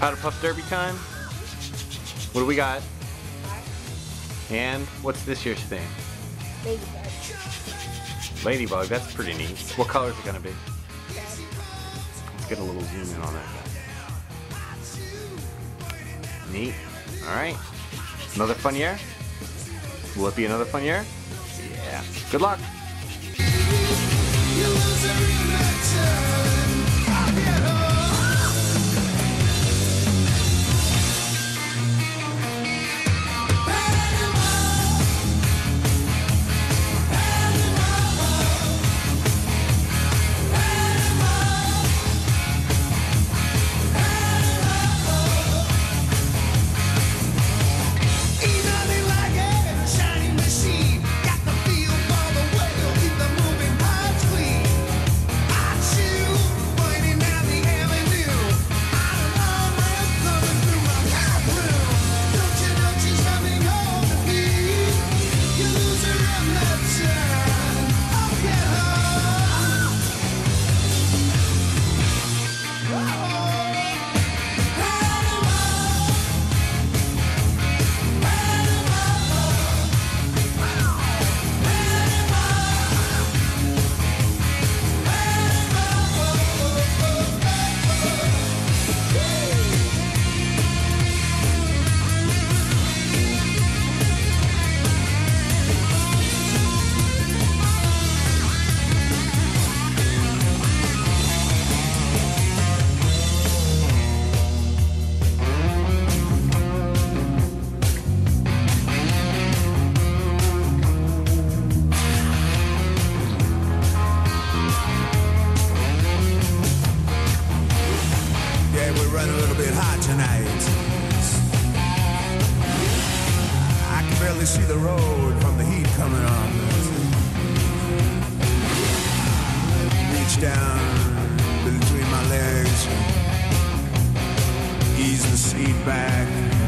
Powder Puff Derby time. What do we got? And what's this year's theme? Ladybug. Ladybug, that's pretty neat. What color is it gonna be? Let's get a little zoom in on that guy. Neat. Alright. Another fun year? Will it be another fun year? Yeah. Good luck. Tonight. I can barely see the road from the heat coming on. Reach down between my legs, ease the seat back.